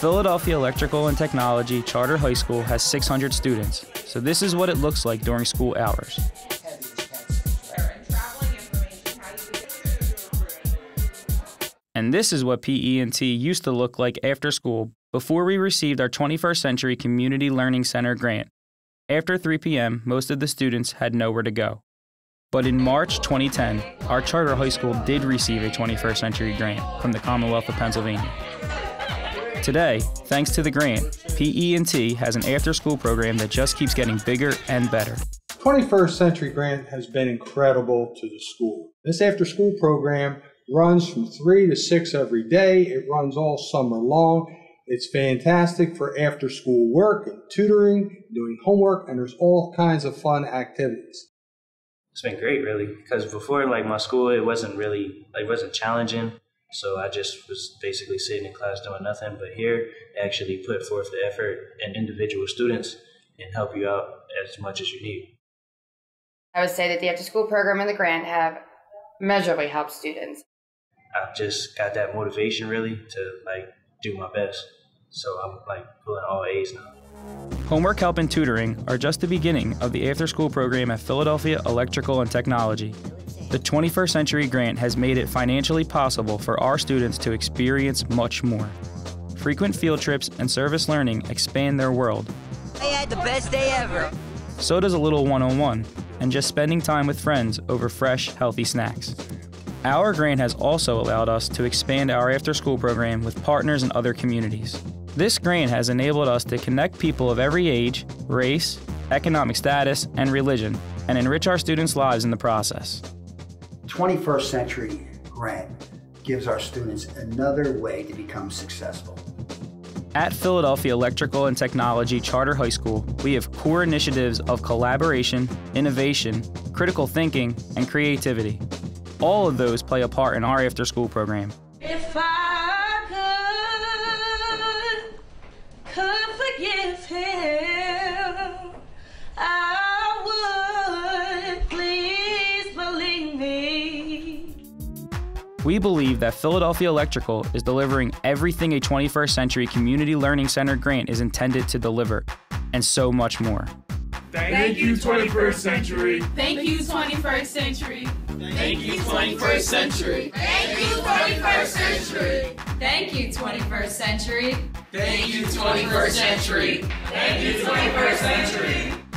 Philadelphia Electrical and Technology Charter High School has 600 students, so this is what it looks like during school hours. And this is what PE&T used to look like after school before we received our 21st Century Community Learning Center grant. After 3 p.m., most of the students had nowhere to go. But in March 2010, our charter high school did receive a 21st Century grant from the Commonwealth of Pennsylvania. Today, thanks to the grant, PE&T has an after-school program that just keeps getting bigger and better. 21st Century Grant has been incredible to the school. This after-school program runs from 3 to 6 every day. It runs all summer long. It's fantastic for after school work and tutoring, doing homework, and there's all kinds of fun activities. It's been great, really, because before, like my school, it wasn't really, like, it wasn't challenging. So I just was basically sitting in class doing nothing. But here, actually put forth the effort and individual students and help you out as much as you need. I would say that the after school program and the grant have measurably helped students. I've just got that motivation really to like do my best. So I'm like pulling all A's now. Homework help and tutoring are just the beginning of the after school program at Philadelphia Electrical and Technology. The 21st Century Grant has made it financially possible for our students to experience much more. Frequent field trips and service learning expand their world. I had the best day ever. So does a little one on one, and just spending time with friends over fresh, healthy snacks. Our grant has also allowed us to expand our after school program with partners in other communities. This grant has enabled us to connect people of every age, race, economic status, and religion, and enrich our students' lives in the process. 21st Century Grant gives our students another way to become successful. At Philadelphia Electrical and Technology Charter High School, we have core initiatives of collaboration, innovation, critical thinking, and creativity. All of those play a part in our after school program. We believe that Philadelphia Electrical is delivering everything a 21st Century Community Learning Center grant is intended to deliver, and so much more. Thank you, 21st Century. Thank you, 21st Century. Thank you, 21st Century. Thank you, 21st Century. Thank you, 21st Century. Thank you, 21st Century. Thank you, 21st Century. Thank you, 21st